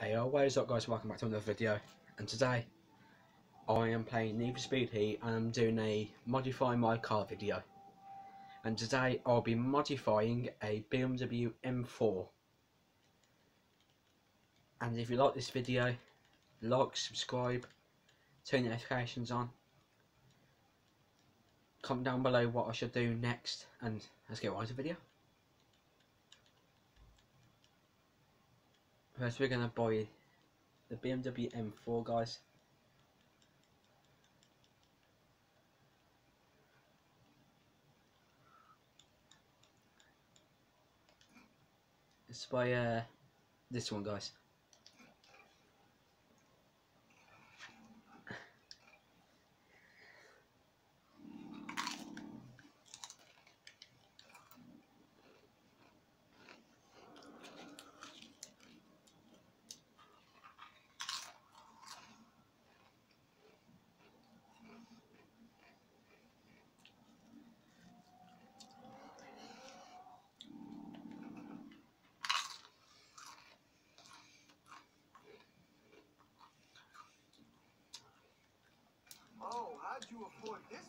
Hey, what is up guys, welcome back to another video, and today I am playing Need for Speed Heat and I'm doing a modify my car video. And today I'll be modifying a BMW M4. And if you like this video, like, subscribe, turn the notifications on. Comment down below what I should do next, and let's get right to the video. First we're gonna buy the BMW M4 guys. It's by uh, this one guys.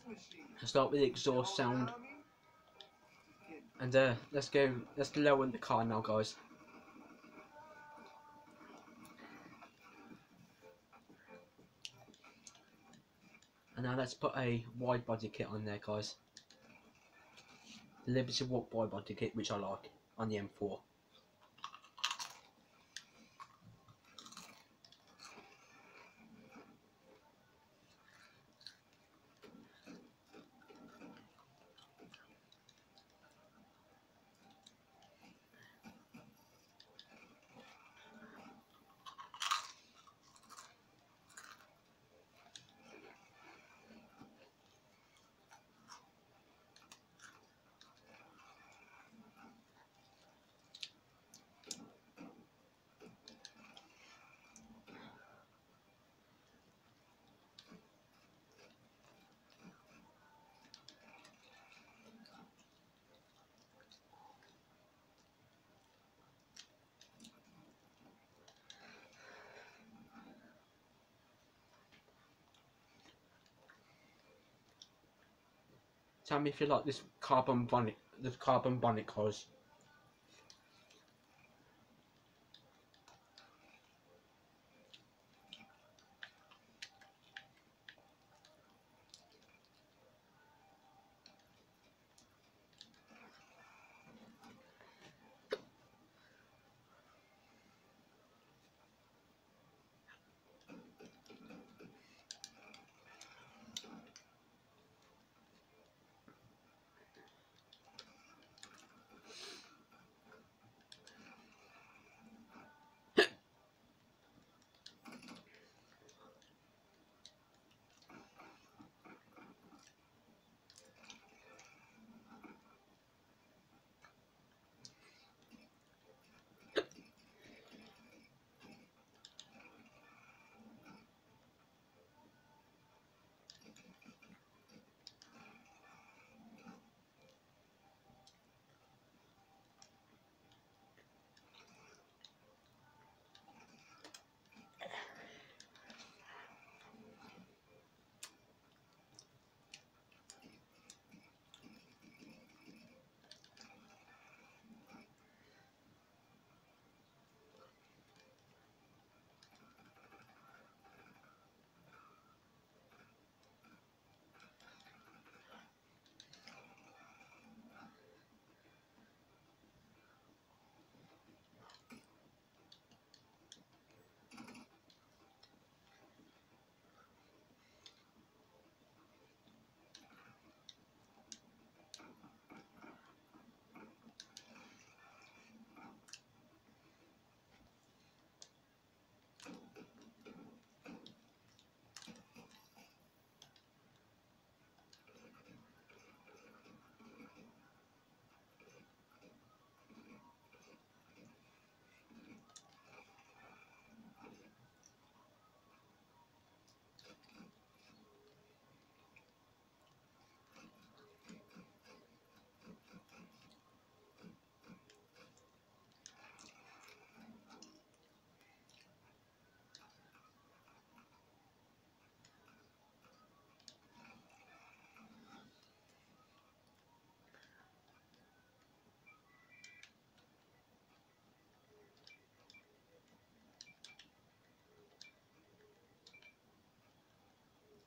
Machine? Start with the exhaust sound. And uh, let's go, let's lower the car now guys. And now let's put a wide body kit on there guys. The Liberty Walk wide body kit which I like on the M4. Tell me if you like this carbon bonnet, this carbon bonnet cars.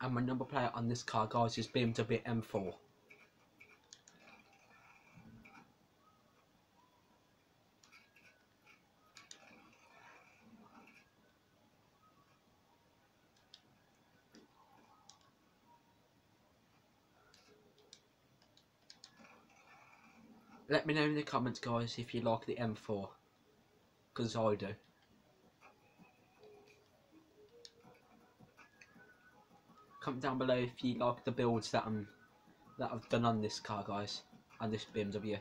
And my number plate on this car, guys, is BMW M4. Let me know in the comments, guys, if you like the M4. Because I do. Comment down below if you like the builds that I'm that I've done on this car, guys, and this BMW.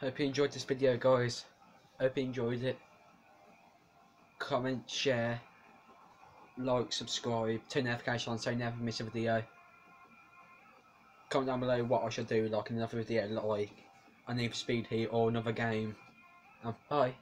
Hope you enjoyed this video guys. Hope you enjoyed it. Comment, share, like, subscribe, turn notifications on so you never miss a video. Comment down below what I should do like another video like I Need Speed Heat or another game. Um, bye.